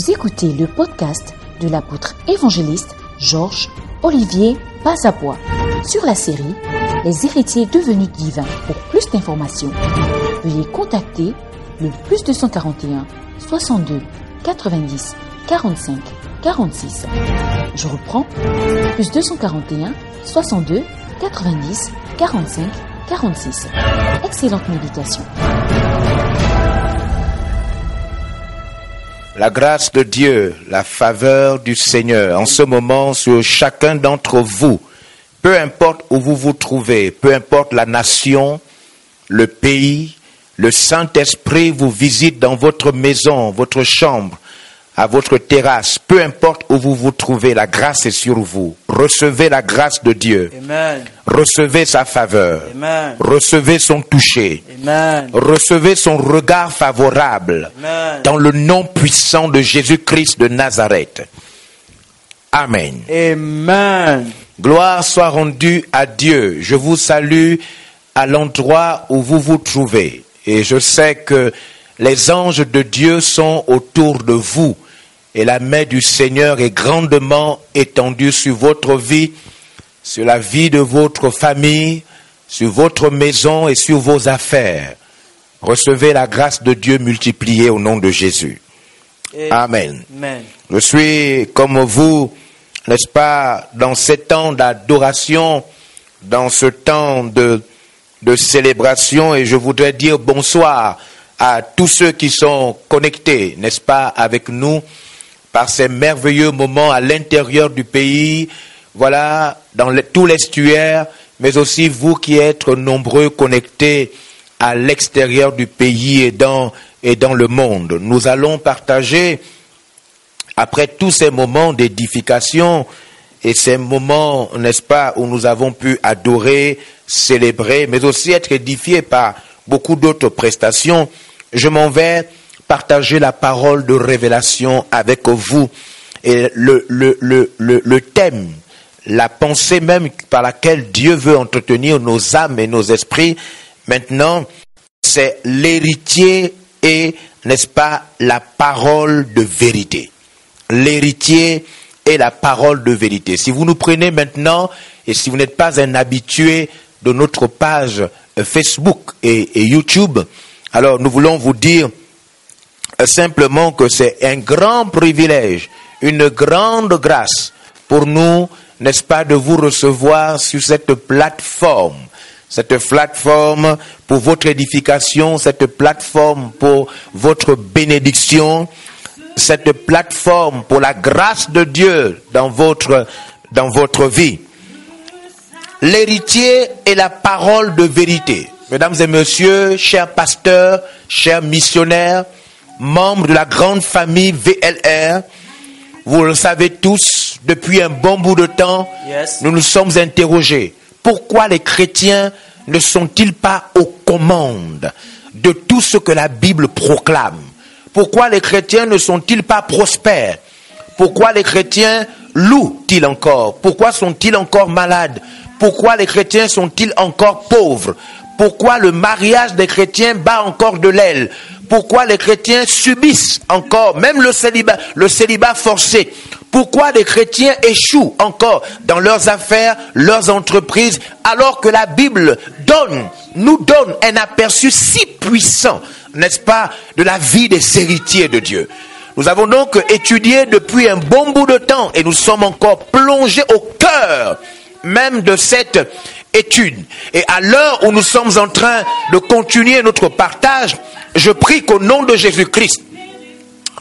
Vous écoutez le podcast de l'apôtre évangéliste Georges Olivier Pazabois sur la série Les héritiers devenus divins. Pour plus d'informations, veuillez contacter le plus 241 62 90 45 46. Je reprends, plus 241 62 90 45 46. Excellente méditation. La grâce de Dieu, la faveur du Seigneur en ce moment sur chacun d'entre vous, peu importe où vous vous trouvez, peu importe la nation, le pays, le Saint-Esprit vous visite dans votre maison, votre chambre, à votre terrasse, peu importe où vous vous trouvez, la grâce est sur vous. Recevez la grâce de Dieu. Amen. Recevez sa faveur. Amen. Recevez son toucher. Amen. Recevez son regard favorable Amen. dans le nom puissant de Jésus-Christ de Nazareth. Amen. Amen. Gloire soit rendue à Dieu. Je vous salue à l'endroit où vous vous trouvez. Et je sais que les anges de Dieu sont autour de vous. Et la main du Seigneur est grandement étendue sur votre vie, sur la vie de votre famille, sur votre maison et sur vos affaires. Recevez la grâce de Dieu multipliée au nom de Jésus. Amen. Amen. Je suis comme vous, n'est-ce pas, dans ces temps d'adoration, dans ce temps de, de célébration, et je voudrais dire bonsoir à tous ceux qui sont connectés, n'est-ce pas, avec nous, par ces merveilleux moments à l'intérieur du pays, voilà, dans tout l'estuaire, mais aussi vous qui êtes nombreux connectés à l'extérieur du pays et dans, et dans le monde. Nous allons partager après tous ces moments d'édification et ces moments, n'est-ce pas, où nous avons pu adorer, célébrer, mais aussi être édifiés par beaucoup d'autres prestations, je m'en vais partager la parole de révélation avec vous. Et le, le, le, le, thème, la pensée même par laquelle Dieu veut entretenir nos âmes et nos esprits, maintenant, c'est l'héritier et, n'est-ce pas, la parole de vérité l'héritier et la parole de vérité. Si vous nous prenez maintenant, et si vous n'êtes pas un habitué de notre page euh, Facebook et, YouTube, alors nous voulons vous dire simplement que c'est un grand privilège, une grande grâce pour nous, n'est-ce pas, de vous recevoir sur cette plateforme. Cette plateforme pour votre édification, cette plateforme pour votre bénédiction, cette plateforme pour la grâce de Dieu dans votre, dans votre vie. L'héritier est la parole de vérité. Mesdames et messieurs, chers pasteurs, chers missionnaires, membres de la grande famille VLR, vous le savez tous, depuis un bon bout de temps, Yes. nous nous sommes interrogés. Pourquoi les chrétiens ne sont-ils pas aux commandes de tout ce que la Bible proclame? Pourquoi les chrétiens ne sont-ils pas prospères? Pourquoi les chrétiens louent-ils encore? Pourquoi sont-ils encore malades? Pourquoi les chrétiens sont-ils encore pauvres? Pourquoi le mariage des chrétiens bat encore de l'aile? Pourquoi les chrétiens subissent encore, même le célibat, le célibat forcé pourquoi les chrétiens échouent encore dans leurs affaires, leurs entreprises, alors que la Bible donne, nous donne un aperçu si puissant, n'est-ce pas, de la vie des héritiers de Dieu? Nous avons donc étudié depuis un bon bout de temps et nous sommes encore plongés au cœur même de cette Et à l'heure où nous sommes en train de continuer notre partage, je prie qu'au nom de Jésus-Christ,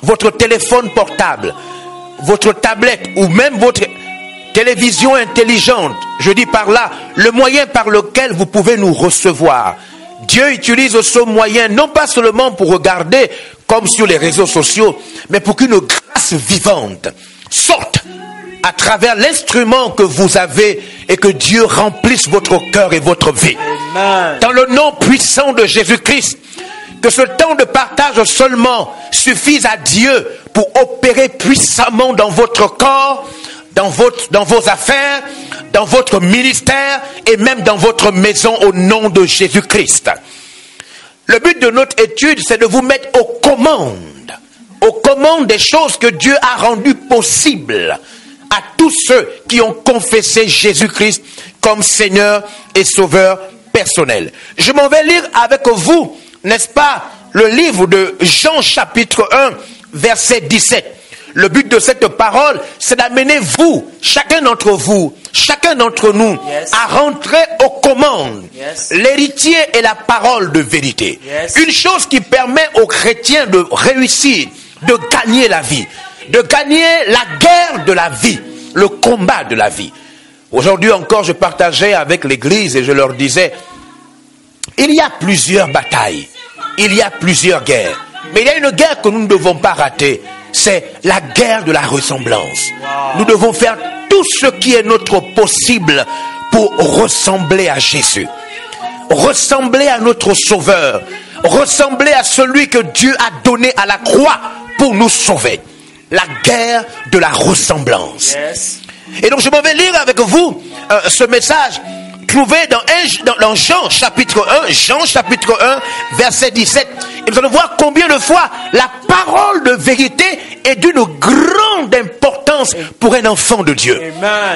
votre téléphone portable, votre tablette ou même votre télévision intelligente, je dis par là, le moyen par lequel vous pouvez nous recevoir. Dieu utilise ce moyen non pas seulement pour regarder comme sur les réseaux sociaux, mais pour qu'une grâce vivante sorte à travers l'instrument que vous avez et que Dieu remplisse votre cœur et votre vie. Amen. Dans le nom puissant de Jésus-Christ, que ce temps de partage seulement suffise à Dieu pour opérer puissamment dans votre corps, dans, votre, dans vos affaires, dans votre ministère et même dans votre maison au nom de Jésus-Christ. Le but de notre étude, c'est de vous mettre aux commandes aux commandes des choses que Dieu a rendues possibles à tous ceux qui ont confessé Jésus-Christ comme Seigneur et Sauveur personnel. Je m'en vais lire avec vous, n'est-ce pas, le livre de Jean chapitre 1, verset 17. Le but de cette parole, c'est d'amener vous, chacun d'entre vous, chacun d'entre nous, Yes. à rentrer aux commandes. Yes. L'héritier est la parole de vérité. Yes. Une chose qui permet aux chrétiens de réussir, de gagner la vie, de gagner la guerre de la vie, le combat de la vie. Aujourd'hui encore, je partageais avec l'église et je leur disais, il y a plusieurs batailles, il y a plusieurs guerres, mais il y a une guerre que nous ne devons pas rater, c'est la guerre de la ressemblance. Nous devons faire tout ce qui est notre possible pour ressembler à Jésus, ressembler à notre Sauveur, ressembler à celui que Dieu a donné à la croix pour nous sauver. La guerre de la ressemblance. Yes. Et donc je m'en vais lire avec vous euh, ce message trouvé dans, un- dans, dans Jean chapitre 1, Jean chapitre 1, verset 17. Et vous allez voir combien de fois la parole de vérité est d'une grande importance pour un enfant de Dieu.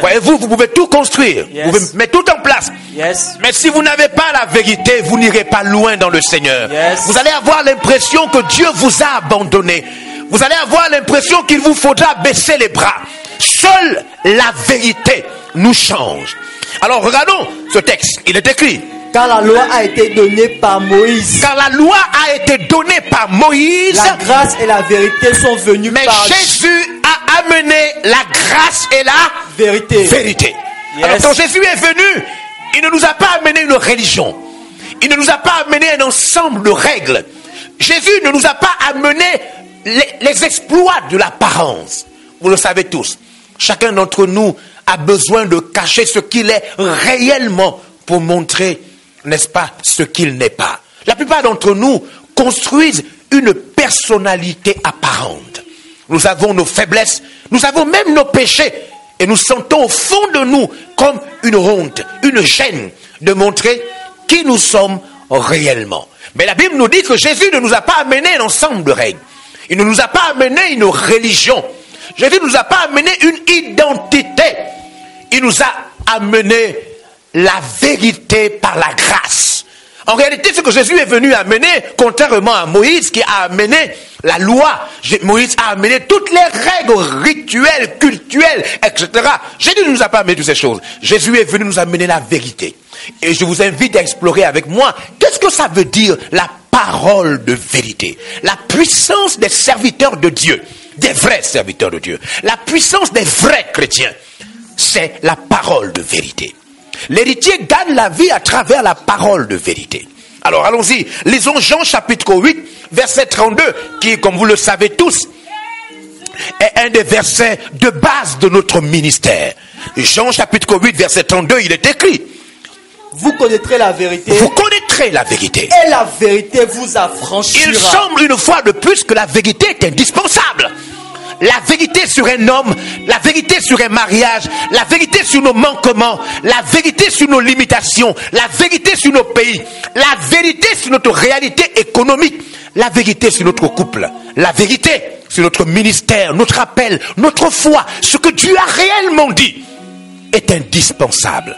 Voyez-vous, vous pouvez tout construire, Yes. vous pouvez mettre tout en place. Yes. Mais si vous n'avez pas la vérité, vous n'irez pas loin dans le Seigneur. Yes. Vous allez avoir l'impression que Dieu vous a abandonné. Vous allez avoir l'impression qu'il vous faudra baisser les bras. Seule la vérité nous change. Alors regardons ce texte. Il est écrit. Car la loi a été donnée par Moïse. Car la loi a été donnée par Moïse, La grâce et la vérité sont venues mais par Jésus a amené la grâce et la vérité. vérité. Yes. Alors quand Jésus est venu, il ne nous a pas amené une religion. Il ne nous a pas amené un ensemble de règles. Jésus ne nous a pas amené les, exploits de l'apparence. Vous le savez tous. Chacun d'entre nous a besoin de cacher ce qu'il est réellement pour montrer, n'est-ce pas, ce qu'il n'est pas. La plupart d'entre nous construisent une personnalité apparente. Nous avons nos faiblesses, nous avons même nos péchés, et nous sentons au fond de nous comme une honte, une gêne de montrer qui nous sommes réellement. Mais la Bible nous dit que Jésus ne nous a pas amené un ensemble de règles. Il ne nous a pas amené une religion. Jésus ne nous a pas amené une identité. Il nous a amené la vérité par la grâce. En réalité, ce que Jésus est venu amener, contrairement à Moïse qui a amené la loi, Moïse a amené toutes les règles rituelles, cultuelles, etc. Jésus ne nous a pas amené toutes ces choses. Jésus est venu nous amener la vérité. Et je vous invite à explorer avec moi, qu'est-ce que ça veut dire la parole de vérité La puissance des serviteurs de Dieu, des vrais serviteurs de Dieu, la puissance des vrais chrétiens, c'est la parole de vérité. L'héritier gagne la vie à travers la parole de vérité. Alors allons-y, lisons Jean chapitre 8, verset 32, qui, comme vous le savez tous, est un des versets de base de notre ministère. Jean chapitre 8, verset 32, il est écrit, Vous connaîtrez la vérité vous connaîtrez la vérité. et la vérité vous Il affranchira. semble une fois de plus que la vérité est indispensable. La vérité sur un homme, la vérité sur un mariage, la vérité sur nos manquements, la vérité sur nos limitations, la vérité sur nos pays, la vérité sur notre réalité économique, la vérité sur notre couple, la vérité sur notre ministère, notre appel, notre foi, ce que Dieu a réellement dit est indispensable.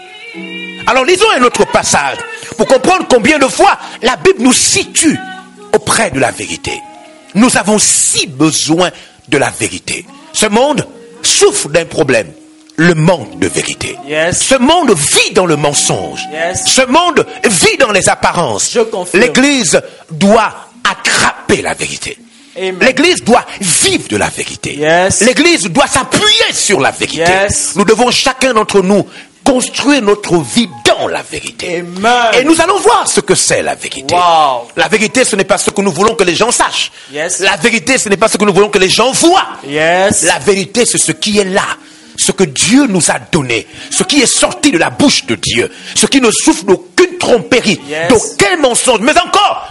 Alors lisons un autre passage pour comprendre combien de fois la Bible nous situe auprès de la vérité. Nous avons si besoin de la vérité. Ce monde souffre d'un problème, le manque de vérité. Yes. Ce monde vit dans le mensonge. Yes. Ce monde vit dans les apparences. L'Église doit attraper la vérité. L'Église doit vivre de la vérité. Yes. L'Église doit s'appuyer sur la vérité. Nous devons chacun d'entre nous construire notre vie dans la vérité. Amen. Et nous allons voir ce que c'est la vérité. Wow. La vérité, ce n'est pas ce que nous voulons que les gens sachent. Yes. La vérité, ce n'est pas ce que nous voulons que les gens voient. Yes. La vérité, c'est ce qui est là. Ce que Dieu nous a donné. Ce qui est sorti de la bouche de Dieu. Ce qui ne souffre d'aucune tromperie. Yes. D'aucun mensonge. Mais encore,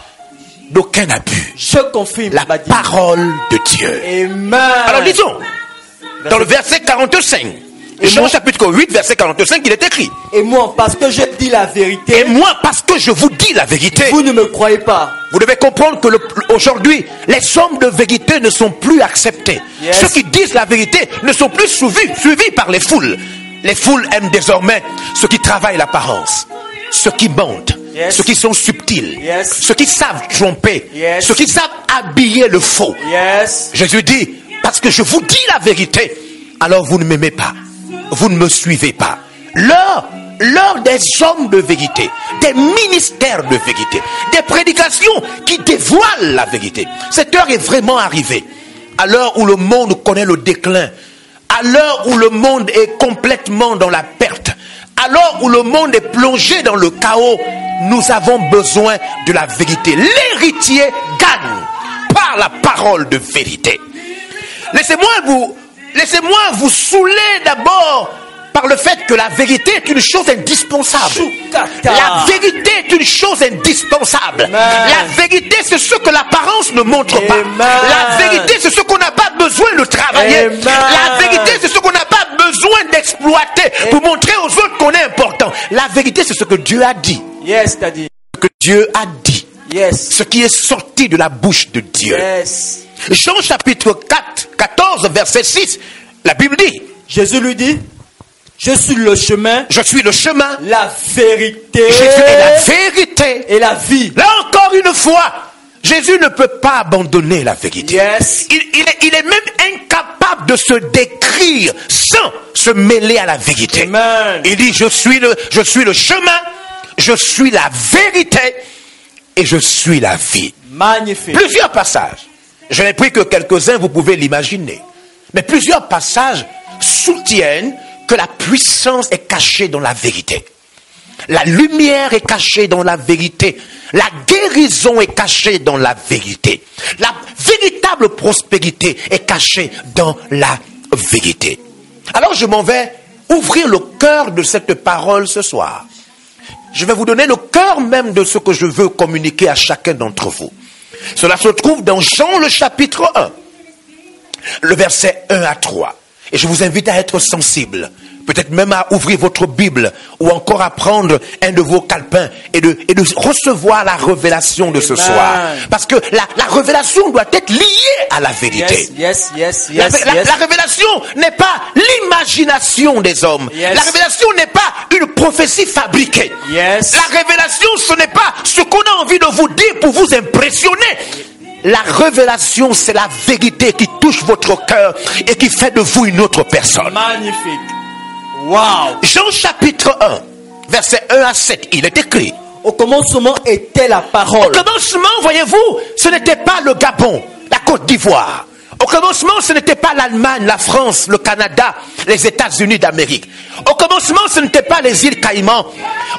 d'aucun abus. Je confirme. La parole de Dieu. Amen. Alors lisons. Dans le verset 45. Et Jean moi- chapitre 8, verset 45, il est écrit. Et moi, parce que je dis la vérité, Et moi, parce que je vous dis la vérité, vous ne me croyez pas. vous devez comprendre que le- aujourd'hui, les hommes de vérité ne sont plus acceptés. Yes. Ceux qui disent la vérité ne sont plus suivis, suivis par les foules. Les foules aiment désormais ceux qui travaillent l'apparence, ceux qui mentent, Yes. ceux qui sont subtils, Yes. ceux qui savent tromper, ceux qui savent habiller le faux. Yes. Jésus dit, parce que je vous dis la vérité, alors vous ne m'aimez pas, vous ne me suivez pas. L'heure, l'heure des hommes de vérité, des ministères de vérité, des prédications qui dévoilent la vérité. Cette heure est vraiment arrivée. À l'heure où le monde connaît le déclin, à l'heure où le monde est complètement dans la perte, à l'heure où le monde est plongé dans le chaos, nous avons besoin de la vérité. L'héritier gagne par la parole de vérité. Laissez-moi vous, laissez-moi vous saouler d'abord par le fait que la vérité est une chose indispensable. La vérité est une chose indispensable. La vérité, c'est ce que l'apparence ne montre pas. La vérité, c'est ce qu'on n'a pas besoin de travailler. La vérité, c'est ce qu'on n'a pas besoin d'exploiter pour montrer aux autres qu'on est important. La vérité, c'est ce que Dieu a dit. Yes. Ce que Dieu a dit. Yes. Ce qui est sorti de la bouche de Dieu. Yes. Jean chapitre 4, 14, verset 6, la Bible dit, Jésus lui dit, je suis le chemin, je suis le chemin, la vérité Jésus est la vérité. et la vie. Là encore une fois, Jésus ne peut pas abandonner la vérité. Yes. Il, il est, il est même incapable de se décrire sans se mêler à la vérité. Amen. Il dit, je suis le, je suis le chemin, je suis la vérité et je suis la vie. Magnifique. Plusieurs passages. Je n'ai pris que quelques-uns, vous pouvez l'imaginer. Mais plusieurs passages soutiennent que la puissance est cachée dans la vérité. La lumière est cachée dans la vérité. La guérison est cachée dans la vérité. La véritable prospérité est cachée dans la vérité. Alors je m'en vais ouvrir le cœur de cette parole ce soir. Je vais vous donner le cœur même de ce que je veux communiquer à chacun d'entre vous. Cela se trouve dans Jean le chapitre 1, le verset 1 à 3. Et je vous invite à être sensible, peut-être même à ouvrir votre Bible ou encore à prendre un de vos calepins et de, et de recevoir la révélation de ce Amen. soir. Parce que la, la révélation doit être liée à la vérité. Yes, yes, yes, La, la- yes. la révélation n'est pas l'imagination des hommes. Yes. La révélation n'est pas une prophétie fabriquée. Yes. La révélation, ce n'est pas ce qu'on a envie de vous dire pour vous impressionner. La révélation, c'est la vérité qui touche votre cœur et qui fait de vous une autre personne. Magnifique. Wow. Jean chapitre 1, verset 1 à 7, il est écrit. Au commencement était la Au parole. commencement, voyez-vous, ce n'était pas le Gabon, la Côte d'Ivoire. Au commencement, ce n'était pas l'Allemagne, la France, le Canada, les États-Unis d'Amérique. Au commencement, ce n'était pas les îles Caïmans.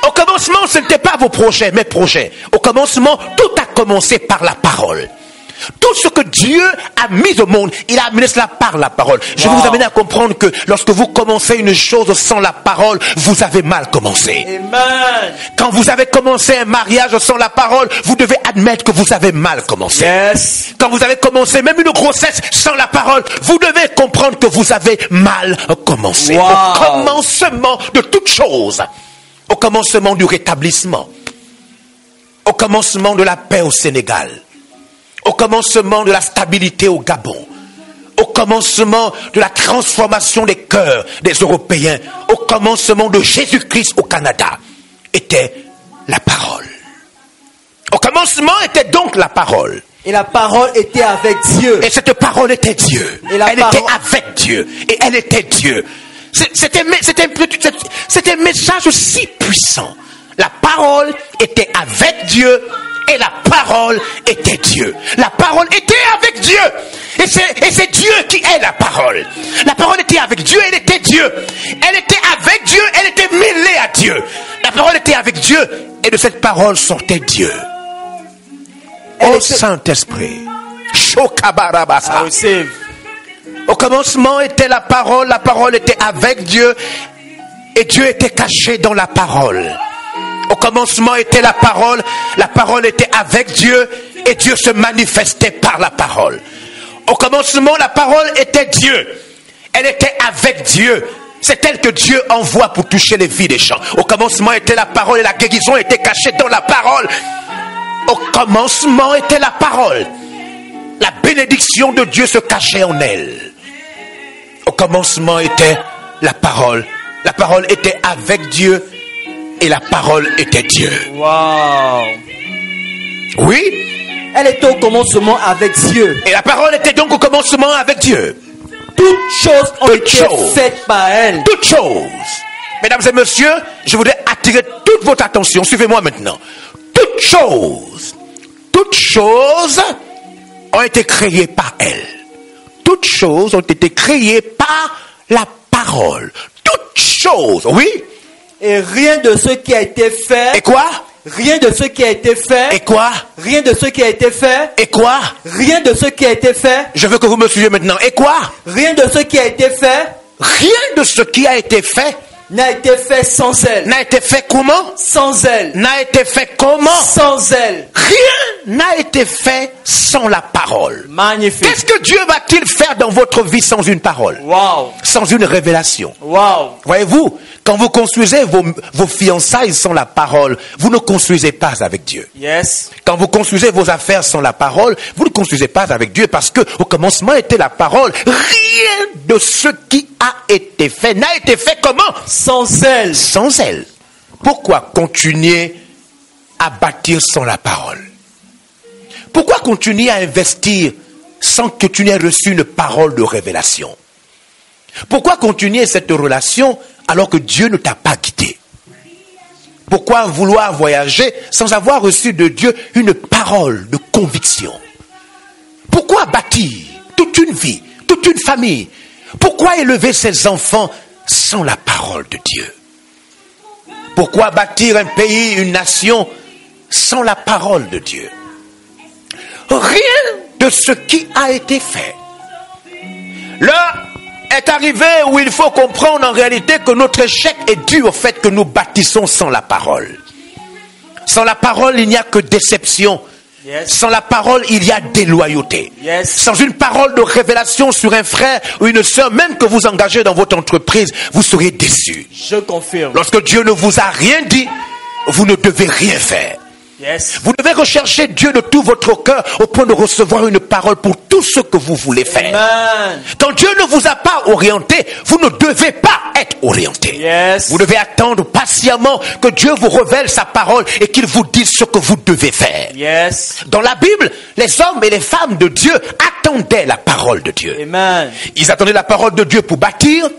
Au commencement, ce n'était pas vos projets, mes projets. Au commencement, tout a commencé par la parole. Tout ce que Dieu a mis au monde, il a amené cela par la parole. Je vais vous amener à comprendre que lorsque vous commencez une chose sans la parole, vous avez mal commencé. Amen. Quand vous avez commencé un mariage sans la parole, vous devez admettre que vous avez mal commencé. Yes. Quand vous avez commencé même une grossesse sans la parole, vous devez comprendre que vous avez mal commencé. Wow. Au commencement de toute chose, au commencement du rétablissement, au commencement de la paix au Sénégal, au commencement de la stabilité au Gabon, au commencement de la transformation des cœurs des Européens, au commencement de Jésus-Christ au Canada, était la parole. Au commencement était donc la parole. Et la parole était avec Dieu. Et cette parole était Dieu. Et la elle parole- était avec Dieu. Et elle était Dieu. C'était un message si puissant. La parole était avec Dieu. Et la parole était Dieu. La parole était avec Dieu. Et c'est, et c'est Dieu qui est la parole. La parole était avec Dieu, elle était Dieu. Elle était avec Dieu, elle était mêlée à Dieu. La parole était avec Dieu. Et de cette parole sortait Dieu. Était- Saint-Esprit. Receive. Au commencement était la parole, la parole était avec Dieu et Dieu était caché dans la parole. Au commencement était la parole, la parole était avec Dieu et Dieu se manifestait par la parole. Au commencement, la parole était Dieu. Elle était avec Dieu. C'est elle que Dieu envoie pour toucher les vies des gens. Au commencement était la parole et la guérison était cachée dans la parole. Au commencement était la parole. La bénédiction de Dieu se cachait en elle. Au commencement était la parole. La parole était avec Dieu et la parole était Dieu. Wow. Oui, Elle était au commencement avec Dieu. et la parole était donc au commencement avec Dieu. Toutes choses ont Toutes été choses. faites par elle. Toutes choses. Mesdames et messieurs, je voudrais attirer toute votre attention. Suivez-moi maintenant. Toutes choses, toutes choses ont été créées par elle. Toutes choses ont été créées par la parole. Toutes choses, oui. Et rien de ce qui a été Et fait, quoi? Rien de ce qui a été Et fait, quoi? Rien de ce qui a été fait, Et quoi? Rien de ce qui a été fait, Je veux que vous me suiviez maintenant. Et quoi? Rien de ce qui a été fait Rien de ce qui a été fait n'a été fait sans elle. n'a été fait comment? Sans elle. N'a été fait comment? Sans elle. Rien n'a été fait sans la parole. Magnifique. Qu'est-ce que Dieu va-t-il faire dans votre vie sans une parole? Wow. Sans une révélation Wow. Voyez-vous, quand vous construisez vos, vos fiançailles sans la parole, vous ne construisez pas avec Dieu. Yes. Quand vous construisez vos affaires sans la parole, vous ne construisez pas avec Dieu parce que au commencement était la parole. Rien de ce qui a été fait n'a été fait comment? Sans elle. Sans elle. Pourquoi continuer à bâtir sans la parole? Pourquoi continuer à investir sans que tu n'aies reçu une parole de révélation? Pourquoi continuer cette relation alors que Dieu ne t'a pas guidé Pourquoi vouloir voyager sans avoir reçu de Dieu une parole de conviction? Pourquoi bâtir toute une vie, toute une famille? Pourquoi élever ses enfants sans la parole de Dieu? Pourquoi bâtir un pays, une nation sans la parole de Dieu? Rien de ce qui a été fait. Là est arrivé où il faut comprendre en réalité que notre échec est dû au fait que nous bâtissons sans la parole. Sans la parole, il n'y a que déception. Yes. Sans la parole, il y a déloyauté. Yes. Sans une parole de révélation sur un frère ou une sœur, même que vous engagez dans votre entreprise, vous serez déçu. Je confirme. Lorsque Dieu ne vous a rien dit, vous ne devez rien faire. Yes. Vous devez rechercher Dieu de tout votre cœur au point de recevoir une parole pour tout ce que vous voulez faire. Amen. Quand Dieu ne vous a pas orienté, vous ne devez pas être orienté. Yes. Vous devez attendre patiemment que Dieu vous révèle sa parole et qu'il vous dise ce que vous devez faire. Yes. Dans la Bible, les hommes et les femmes de Dieu attendaient la parole de Dieu. Amen. Ils attendaient la parole de Dieu pour bâtir,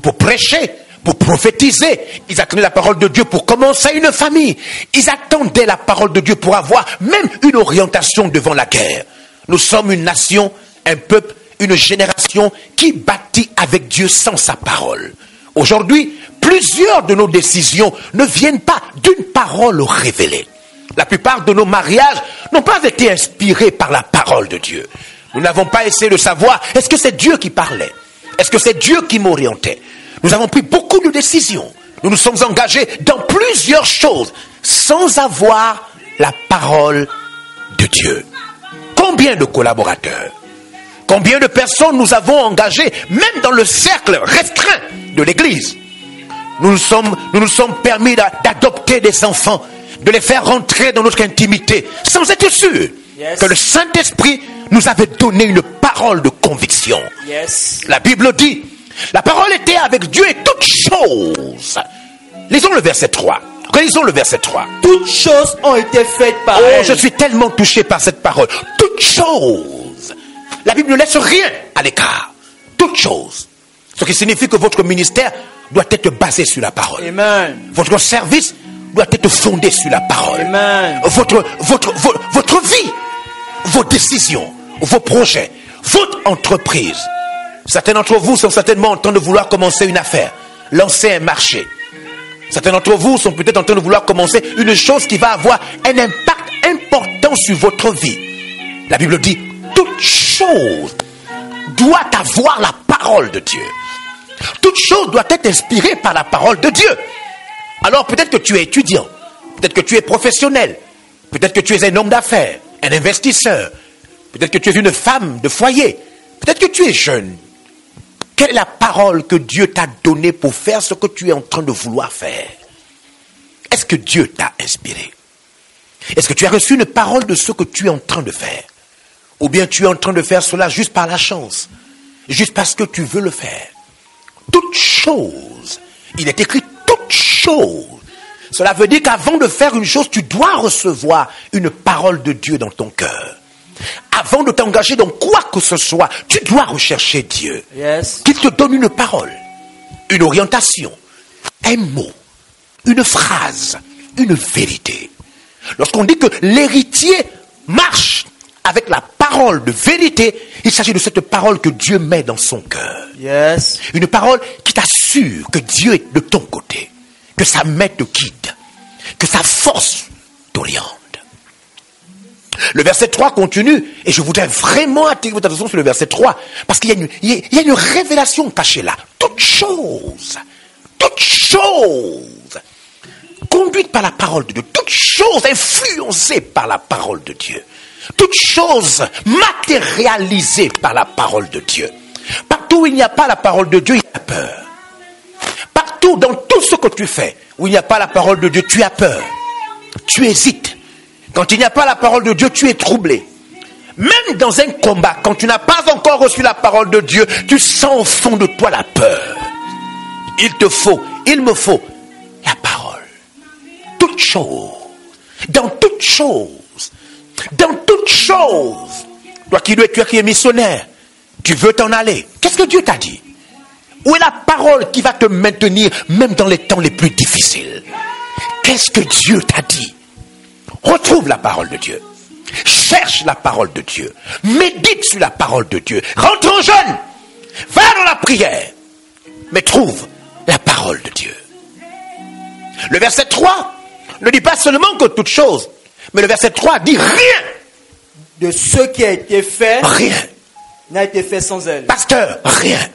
pour prêcher, pour prophétiser. Ils attendaient la parole de Dieu pour commencer une famille. Ils attendaient la parole de Dieu pour avoir même une orientation devant la guerre. Nous sommes une nation, un peuple, une génération qui bâtit avec Dieu sans sa parole. Aujourd'hui, plusieurs de nos décisions ne viennent pas d'une parole révélée. La plupart de nos mariages n'ont pas été inspirés par la parole de Dieu. Nous n'avons pas essayé de savoir est-ce que c'est Dieu qui parlait? Est-ce que c'est Dieu qui m'orientait? Nous avons pris beaucoup de décisions. Nous nous sommes engagés dans plusieurs choses sans avoir la parole de Dieu. Combien de collaborateurs Combien de personnes nous avons engagées, même dans le cercle restreint de l'Église nous nous sommes, nous nous sommes permis d'a- d'adopter des enfants, de les faire rentrer dans notre intimité, sans être sûrs Yes. que le Saint-Esprit nous avait donné une parole de conviction. Yes. La Bible dit, la parole était avec Dieu et toutes choses. Lisons le verset 3. Lisons le verset 3. Toutes choses ont été faites par Oh, elle. je suis tellement touché par cette parole. Toutes choses. La Bible ne laisse rien à l'écart. Toutes choses. Ce qui signifie que votre ministère doit être basé sur la parole. Amen. Votre service doit être fondé sur la parole. Amen. Votre, votre, vo- votre vie, vos décisions, vos projets, votre entreprise. Certains d'entre vous sont certainement en train de vouloir commencer une affaire, lancer un marché. Certains d'entre vous sont peut-être en train de vouloir commencer une chose qui va avoir un impact important sur votre vie. La Bible dit, toute chose doit avoir la parole de Dieu. Toute chose doit être inspirée par la parole de Dieu. Alors peut-être que tu es étudiant, peut-être que tu es professionnel, peut-être que tu es un homme d'affaires, un investisseur, peut-être que tu es une femme de foyer, peut-être que tu es jeune, Quelle est la parole que Dieu t'a donnée pour faire ce que tu es en train de vouloir faire? Est-ce que Dieu t'a inspiré? Est-ce que tu as reçu une parole de ce que tu es en train de faire? Ou bien tu es en train de faire cela juste par la chance Juste parce que tu veux le faire? Toute chose. Il est écrit toute chose. Cela veut dire qu'avant de faire une chose, tu dois recevoir une parole de Dieu dans ton cœur. Avant de t'engager dans quoi que ce soit, tu dois rechercher Dieu. Yes. Qu'il te donne une parole, une orientation, un mot, une phrase, une vérité. Lorsqu'on dit que l'héritier marche avec la parole de vérité, il s'agit de cette parole que Dieu met dans son cœur. Yes. Une parole qui t'assure que Dieu est de ton côté, que sa main te guide, que sa force t'oriente. Le verset 3 continue, et je voudrais vraiment attirer votre attention sur le verset 3, parce qu'il y, a une- révélation cachée là. Toute chose, toute chose, conduite par la parole de Dieu, toute chose influencée par la parole de Dieu, toute chose matérialisée par la parole de Dieu. Partout où il n'y a pas la parole de Dieu, il y a peur. Partout, dans tout ce que tu fais, où il n'y a pas la parole de Dieu, tu as peur. Tu hésites. Quand il n'y a pas la parole de Dieu, tu es troublé. Même dans un combat, quand tu n'as pas encore reçu la parole de Dieu, tu sens au fond de toi la peur. Il te faut, il me faut la parole. Toute chose, dans toute chose, dans toute chose, toi qui dois, es qui es missionnaire, tu veux t'en aller. Qu'est-ce que Dieu t'a dit? Où est la parole qui va te maintenir même dans les temps les plus difficiles? Qu'est-ce que Dieu t'a dit? Retrouve la parole de Dieu. Cherche la parole de Dieu. Médite sur la parole de Dieu. Rentre en jeûne. Va dans la prière. Mais trouve la parole de Dieu. Le verset 3 ne dit pas seulement que toute chose, mais le verset 3 dit rien. De ce qui a été fait, Rien. n'a été fait sans elle. Pasteur, rien.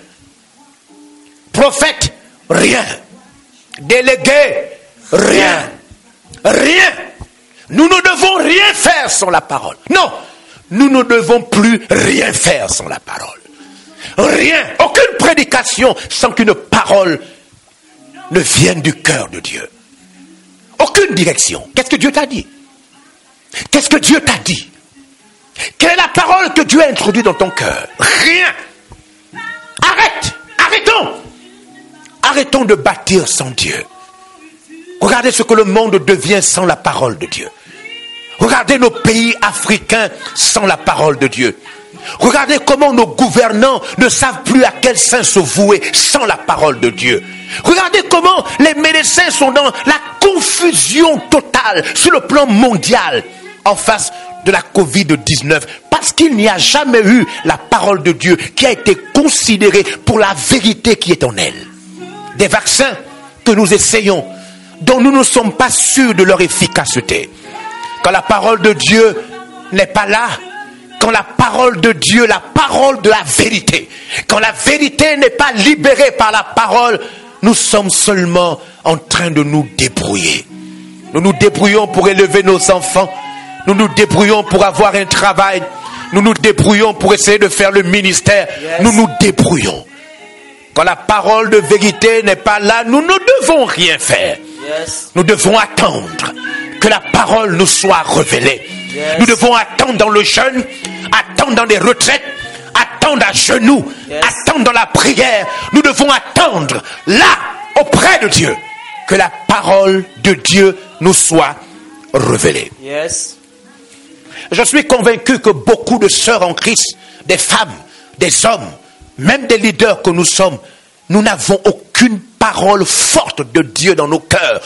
Prophète, rien. Délégué, rien. Rien. Nous ne devons rien faire sans la parole. Non, nous ne devons plus rien faire sans la parole. Rien. Aucune prédication sans qu'une parole ne vienne du cœur de Dieu. Aucune direction. Qu'est-ce que Dieu t'a dit? Qu'est-ce que Dieu t'a dit? Quelle est la parole que Dieu a introduite dans ton cœur? Rien. Arrête. Arrêtons. Arrêtons de bâtir sans Dieu. Regardez ce que le monde devient sans la parole de Dieu. Regardez nos pays africains sans la parole de Dieu. Regardez comment nos gouvernants ne savent plus à quel saint se vouer sans la parole de Dieu. Regardez comment les médecins sont dans la confusion totale sur le plan mondial en face de la Covid-19 parce qu'il n'y a jamais eu la parole de Dieu qui a été considérée pour la vérité qui est en elle. Des vaccins que nous essayons, dont nous ne sommes pas sûrs de leur efficacité. Quand la parole de Dieu n'est pas là, quand la parole de Dieu, la parole de la vérité, quand la vérité n'est pas libérée par la parole, nous sommes seulement en train de nous débrouiller. Nous nous débrouillons pour élever nos enfants. Nous nous débrouillons pour avoir un travail. Nous nous débrouillons pour essayer de faire le ministère. Nous nous débrouillons. Quand la parole de vérité n'est pas là, nous ne devons rien faire. Yes. Nous devons attendre que la parole nous soit révélée. Yes. Nous devons attendre dans le jeûne, attendre dans les retraites, attendre à genoux, Yes. attendre dans la prière. Nous devons attendre là, auprès de Dieu, que la parole de Dieu nous soit révélée. Yes. Je suis convaincu que beaucoup de sœurs en Christ, des femmes, des hommes, même des leaders que nous sommes, nous n'avons aucune parole forte de Dieu dans nos cœurs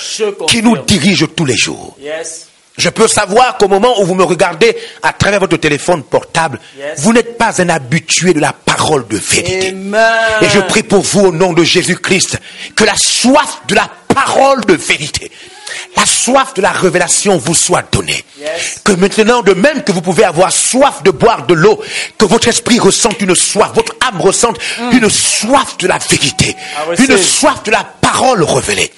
qui nous dirige tous les jours. Yes. Je peux savoir qu'au moment où vous me regardez à travers votre téléphone portable, Yes. vous n'êtes pas un habitué de la parole de vérité. Amen. Et je prie pour vous au nom de Jésus-Christ que la soif de la parole de vérité, la soif de la révélation vous soit donnée. Yes. Que maintenant, de même que vous pouvez avoir soif de boire de l'eau, que votre esprit ressente une soif, votre âme ressente une soif de la vérité, une soif de la parole révélée.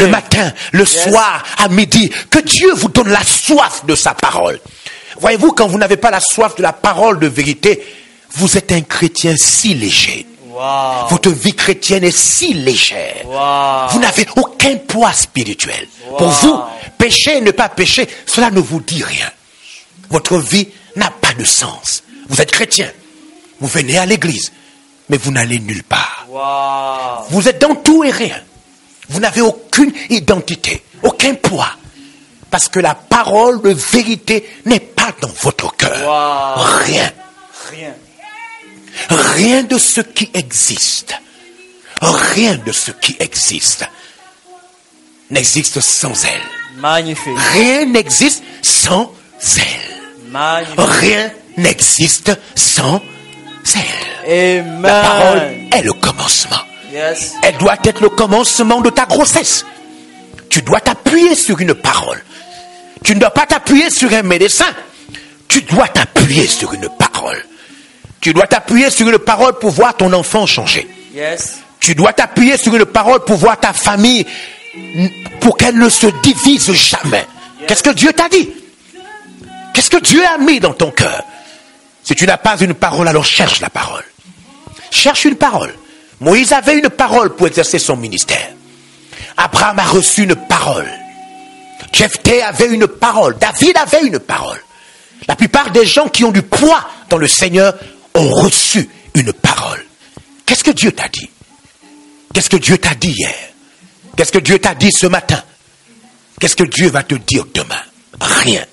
Le matin, le soir, à midi, que Dieu vous donne la soif de sa parole. Voyez-vous, quand vous n'avez pas la soif de la parole de vérité, vous êtes un chrétien si léger. Wow. Votre vie chrétienne est si légère. Wow. Vous n'avez aucun poids spirituel. Pour vous, pécher et ne pas pécher, cela ne vous dit rien. Votre vie n'a pas de sens. Vous êtes chrétien. Vous venez à l'église, mais vous n'allez nulle part. Vous êtes dans tout et rien. Vous n'avez aucune identité, aucun poids. Parce que la parole de vérité n'est pas dans votre cœur. Rien. Rien de ce qui existe. Rien de ce qui existe n'existe sans elle. Magnifique. Rien n'existe sans elle. Magnifique. Rien n'existe sans elle. La parole Amen. est le commencement. Yes. Elle doit être le commencement de ta grossesse. Tu dois t'appuyer sur une parole. Tu ne dois pas t'appuyer sur un médecin. Tu dois t'appuyer sur une parole. Tu dois t'appuyer sur une parole pour voir ton enfant changer. Yes. Tu dois t'appuyer sur une parole pour voir ta famille, pour qu'elle ne se divise jamais. Qu'est-ce que Dieu t'a dit? Qu'est-ce que Dieu a mis dans ton cœur? Si tu n'as pas une parole, alors cherche la parole. Cherche une parole. Moïse avait une parole pour exercer son ministère. Abraham a reçu une parole. Jephthé avait une parole. David avait une parole. La plupart des gens qui ont du poids dans le Seigneur ont reçu une parole. Qu'est-ce que Dieu t'a dit? Qu'est-ce que Dieu t'a dit hier? Qu'est-ce que Dieu t'a dit ce matin? Qu'est-ce que Dieu va te dire demain? Rien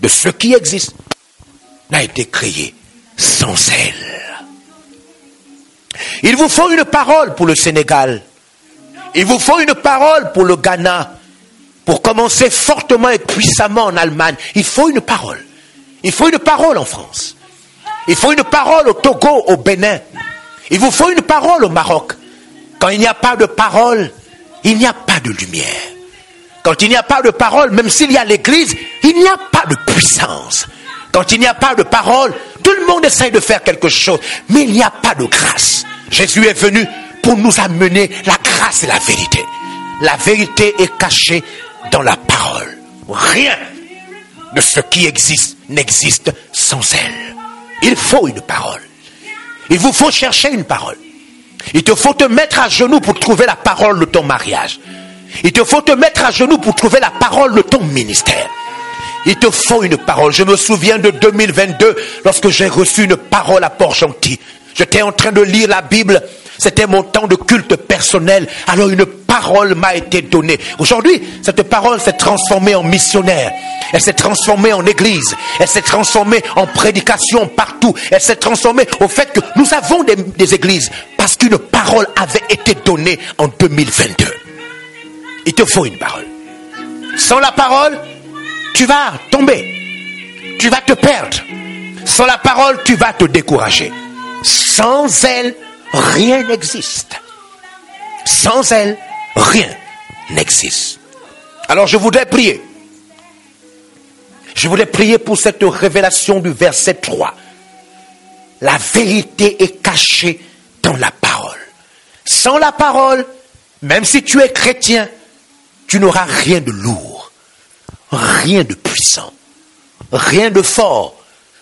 de ce qui existe n'a été créé sans elle. Il vous faut une parole pour le Sénégal. Il vous faut une parole pour le Ghana. Pour commencer fortement et puissamment en Allemagne, il faut une parole. Il faut une parole en France. Il faut une parole au Togo, au Bénin. Il vous faut une parole au Maroc. Quand il n'y a pas de parole, il n'y a pas de lumière. Quand il n'y a pas de parole, même s'il y a l'église, il n'y a pas de puissance. Quand il n'y a pas de parole, tout le monde essaye de faire quelque chose, mais il n'y a pas de grâce. Jésus est venu pour nous amener la grâce et la vérité. La vérité est cachée dans la parole. Rien de ce qui existe n'existe sans elle. Il faut une parole. Il vous faut chercher une parole. Il te faut te mettre à genoux pour trouver la parole de ton mariage. Il te faut te mettre à genoux pour trouver la parole de ton ministère. Il te faut une parole. Je me souviens de 2022 lorsque j'ai reçu une parole à Port-Gentil. J'étais en train de lire la Bible. C'était mon temps de culte personnel. Alors une parole m'a été donnée. Aujourd'hui, cette parole s'est transformée en missionnaire. Elle s'est transformée en église. Elle s'est transformée en prédication partout. Elle s'est transformée au fait que nous avons des, églises parce qu'une parole avait été donnée en 2022. Il te faut une parole. Sans la parole, tu vas tomber. Tu vas te perdre. Sans la parole, tu vas te décourager. Sans elle, rien n'existe. Sans elle, rien n'existe. Alors je voudrais prier. Je voudrais prier pour cette révélation du verset 3. La vérité est cachée dans la parole. Sans la parole, même si tu es chrétien, tu n'auras rien de lourd, rien de puissant, rien de fort.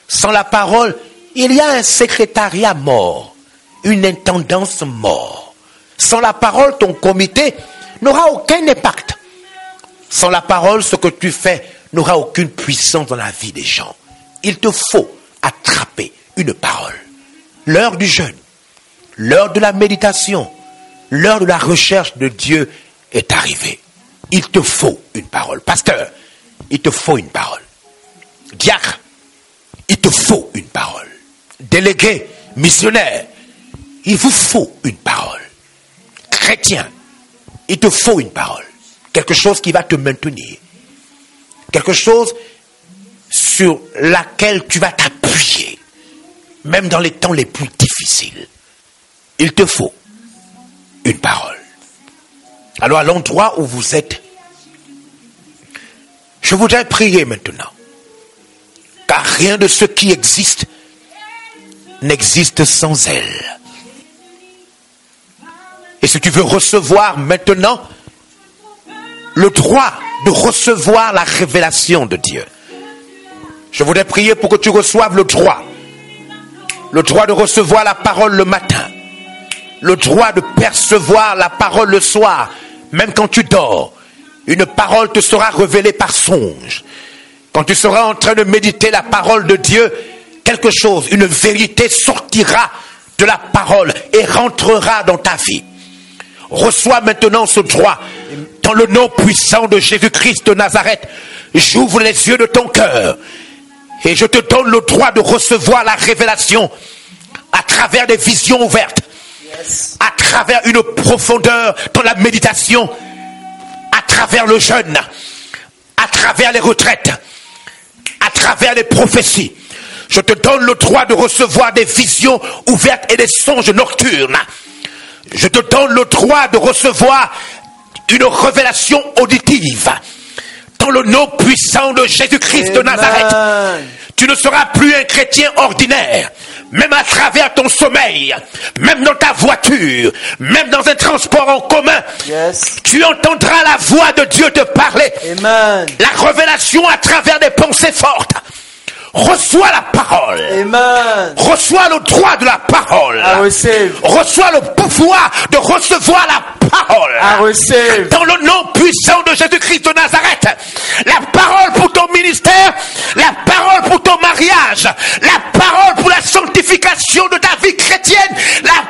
Sans la parole, il y a un secrétariat mort, une intendance mort. Sans la parole, ton comité n'aura aucun impact. Sans la parole, ce que tu fais n'aura aucune puissance dans la vie des gens. Il te faut attraper une parole. L'heure du jeûne, l'heure de la méditation, l'heure de la recherche de Dieu est arrivée. Il te faut une parole. Pasteur, il te faut une parole. Diacre, il te faut une parole. Délégué, missionnaire, il vous faut une parole. Chrétien, il te faut une parole. Quelque chose qui va te maintenir. Quelque chose sur laquelle tu vas t'appuyer. Même dans les temps les plus difficiles. Il te faut une parole. Alors à l'endroit où vous êtes, je voudrais prier maintenant. Car rien de ce qui existe n'existe sans elle. Et si tu veux recevoir maintenant le droit de recevoir la révélation de Dieu, je voudrais prier pour que tu reçoives le droit. Le droit de recevoir la parole le matin. le droit de percevoir la parole le soir, même quand tu dors. Une parole te sera révélée par songe. Quand tu seras en train de méditer la parole de Dieu, quelque chose, une vérité sortira de la parole et rentrera dans ta vie. Reçois maintenant ce droit dans le nom puissant de Jésus-Christ de Nazareth. J'ouvre les yeux de ton cœur et je te donne le droit de recevoir la révélation à travers des visions ouvertes, à travers une profondeur dans la méditation, à travers le jeûne, à travers les retraites, à travers les prophéties. Je te donne le droit de recevoir des visions ouvertes et des songes nocturnes. Je te donne le droit de recevoir une révélation auditive. Dans le nom puissant de Jésus-Christ de Nazareth. Tu ne seras plus un chrétien ordinaire. Même à travers ton sommeil, même dans ta voiture, même dans un transport en commun, Yes. tu entendras la voix de Dieu te parler. Amen. La révélation à travers des pensées fortes. Reçois la parole. Amen. Reçois le droit de la parole. I receive. Reçois le pouvoir de recevoir la parole. I receive. Dans le nom puissant de Jésus-Christ de Nazareth, la parole pour ton ministère, la parole pour ton mariage, la parole pour la sanctification de ta vie chrétienne, la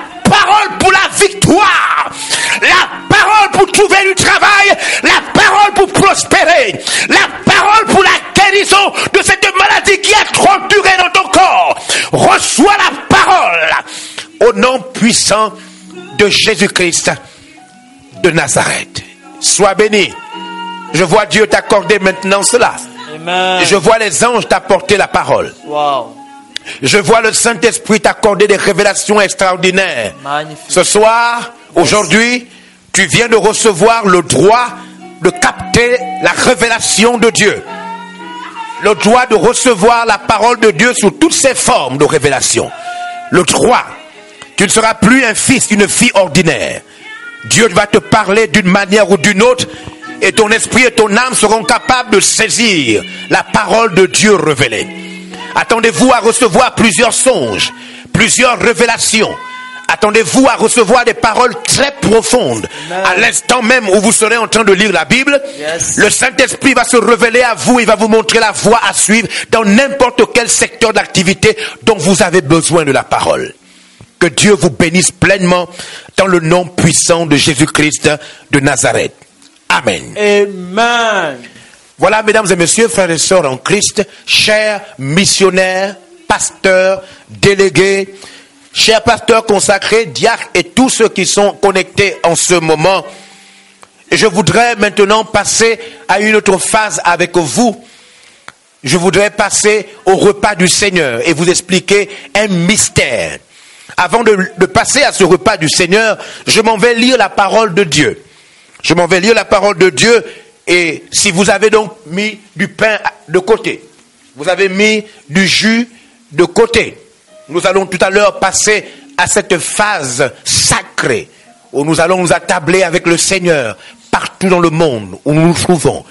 de Jésus-Christ de Nazareth. Sois béni. Je vois Dieu t'accorder maintenant cela. Amen. Je vois les anges t'apporter la parole. Wow. Je vois le Saint-Esprit t'accorder des révélations extraordinaires. Magnifique. Ce soir, aujourd'hui, tu viens de recevoir le droit de capter la révélation de Dieu. Le droit de recevoir la parole de Dieu sous toutes ses formes de révélation. Le droit. Tu ne seras plus un fils, une fille ordinaire. Dieu va te parler d'une manière ou d'une autre et ton esprit et ton âme seront capables de saisir la parole de Dieu révélée. Attendez-vous à recevoir plusieurs songes, plusieurs révélations. Attendez-vous à recevoir des paroles très profondes. Amen. À l'instant même où vous serez en train de lire la Bible, Yes. le Saint-Esprit va se révéler à vous, il va vous montrer la voie à suivre dans n'importe quel secteur d'activité dont vous avez besoin de la parole. Que Dieu vous bénisse pleinement dans le nom puissant de Jésus-Christ de Nazareth. Amen. Amen. Voilà, mesdames et messieurs, frères et sœurs en Christ, chers missionnaires, pasteurs, délégués, chers pasteurs consacrés, diacres et tous ceux qui sont connectés en ce moment. Je voudrais maintenant passer à une autre phase avec vous. Je voudrais passer au repas du Seigneur et vous expliquer un mystère. Avant de, passer à ce repas du Seigneur, je m'en vais lire la parole de Dieu. Je m'en vais lire la parole de Dieu et si vous avez donc mis du pain de côté, vous avez mis du jus de côté, nous allons tout à l'heure passer à cette phase sacrée où nous allons nous attabler avec le Seigneur partout dans le monde où nous nous trouvons.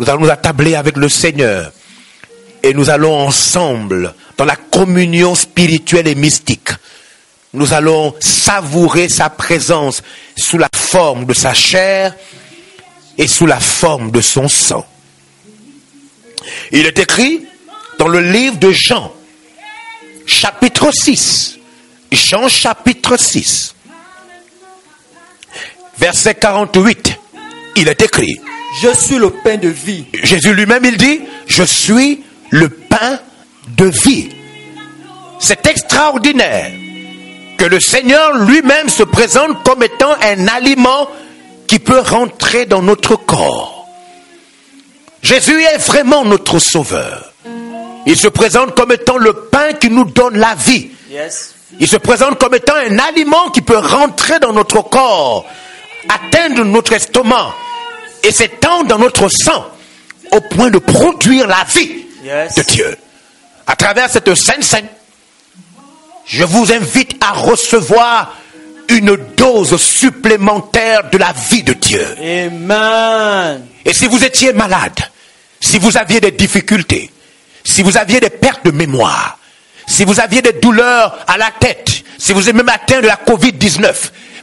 Nous allons nous attabler avec le Seigneur et nous allons ensemble dans la communion spirituelle et mystique. Nous allons savourer sa présence sous la forme de sa chair et sous la forme de son sang. Il est écrit dans le livre de Jean, chapitre 6. Jean chapitre 6. Verset 48. Il est écrit. Je suis le pain de vie. Jésus lui-même, il dit, je suis le pain de vie. C'est extraordinaire que le Seigneur lui-même se présente comme étant un aliment qui peut rentrer dans notre corps. Jésus est vraiment notre sauveur. Il se présente comme étant le pain qui nous donne la vie. Il se présente comme étant un aliment qui peut rentrer dans notre corps, atteindre notre estomac et s'étendre dans notre sang au point de produire la vie de Dieu. À travers cette Sainte Sainte, je vous invite à recevoir une dose supplémentaire de la vie de Dieu. Amen. Et si vous étiez malade, si vous aviez des difficultés, si vous aviez des pertes de mémoire, si vous aviez des douleurs à la tête, si vous êtes même atteint de la Covid-19,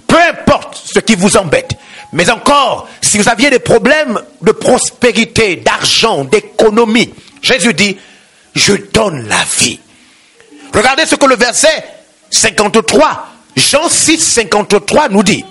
peu importe ce qui vous embête, mais encore, si vous aviez des problèmes de prospérité, d'argent, d'économie, Jésus dit, je donne la vie. Regardez ce que le verset 53, Jean 6, 53 nous dit.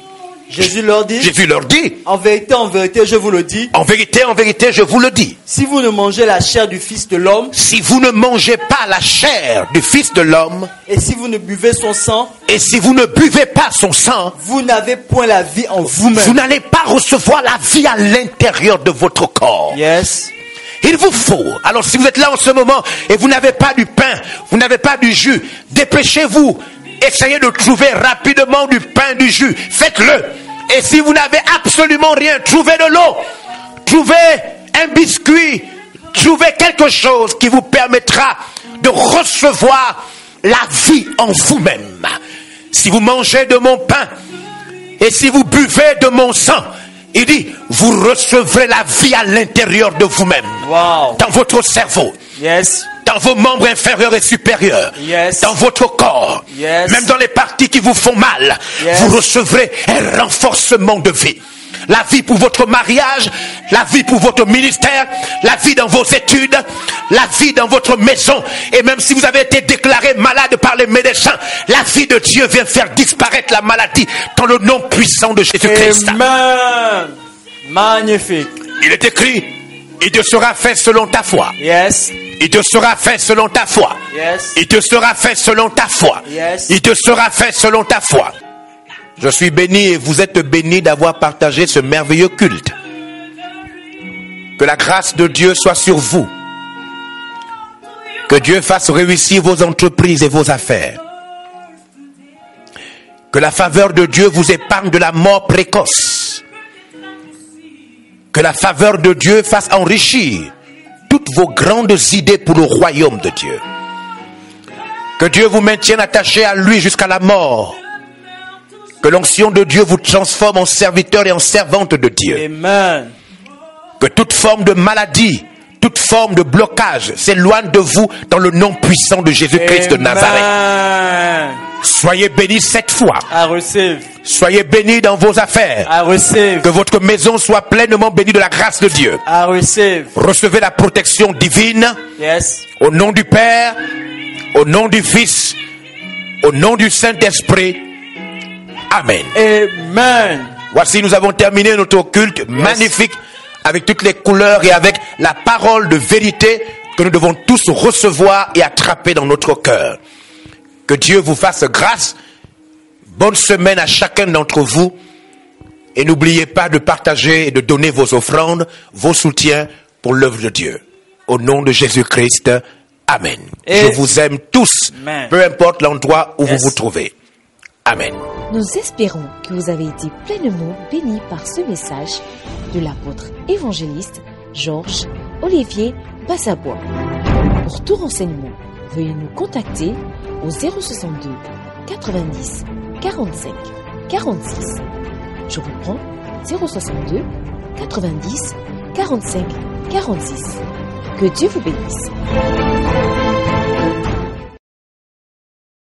Jésus leur dit, Jésus leur dit, en vérité, en vérité, je vous le dis, en vérité, en vérité, je vous le dis, si vous ne mangez la chair du Fils de l'homme, si vous ne mangez pas la chair du Fils de l'homme, et si vous ne buvez son sang, et si vous ne buvez pas son sang, vous n'avez point la vie en vous vous-même. n'allez pas recevoir la vie à l'intérieur de votre corps. Yes. Il vous faut. Alors si vous êtes là en ce moment et vous n'avez pas du pain, vous n'avez pas du jus, dépêchez-vous. Essayez de trouver rapidement du pain, du jus. Faites-le. Et si vous n'avez absolument rien, trouvez de l'eau. Trouvez un biscuit. Trouvez quelque chose qui vous permettra de recevoir la vie en vous-même. Si vous mangez de mon pain et si vous buvez de mon sang, il dit, vous recevrez la vie à l'intérieur de vous-même Wow. dans votre cerveau, Yes. dans vos membres inférieurs et supérieurs, Yes. dans votre corps, Yes. même dans les parties qui vous font mal, vous recevrez un renforcement de vie. La vie pour votre mariage, la vie pour votre ministère, la vie dans vos études, la vie dans votre maison. Et même si vous avez été déclaré malade par les médecins, la vie de Dieu vient faire disparaître la maladie dans le nom puissant de Jésus-Christ. Amen. Magnifique. Il est écrit, il te sera fait selon ta foi. Yes. Il te sera fait selon ta foi. Yes. Il te sera fait selon ta foi. Yes. Il te sera fait selon ta foi. Je suis béni et vous êtes béni d'avoir partagé ce merveilleux culte. Que la grâce de Dieu soit sur vous. Que Dieu fasse réussir vos entreprises et vos affaires. Que la faveur de Dieu vous épargne de la mort précoce. Que la faveur de Dieu fasse enrichir toutes vos grandes idées pour le royaume de Dieu. Que Dieu vous maintienne attaché à lui jusqu'à la mort. Que l'onction de Dieu vous transforme en serviteur et en servante de Dieu. Amen. Que toute forme de maladie, toute forme de blocage s'éloigne de vous dans le nom puissant de Jésus-Christ de Nazareth. Soyez bénis cette fois. Soyez bénis dans vos affaires. Que votre maison soit pleinement bénie de la grâce de Dieu. Recevez la protection divine Yes. au nom du Père, au nom du Fils, au nom du Saint-Esprit. Amen. Amen. Voici, nous avons terminé notre culte magnifique avec toutes les couleurs et avec la parole de vérité que nous devons tous recevoir et attraper dans notre cœur. Que Dieu vous fasse grâce. Bonne semaine à chacun d'entre vous. Et n'oubliez pas de partager et de donner vos offrandes, vos soutiens pour l'œuvre de Dieu. Au nom de Jésus-Christ. Amen. Et- Je vous aime tous, Amen. peu importe l'endroit où Yes. vous vous trouvez. Amen. Nous espérons que vous avez été pleinement bénis par ce message de l'apôtre évangéliste Georges Olivier Bassabois. Pour tout renseignement, veuillez nous contacter au 062 90 45 46. Je reprends 062 90 45 46. Que Dieu vous bénisse.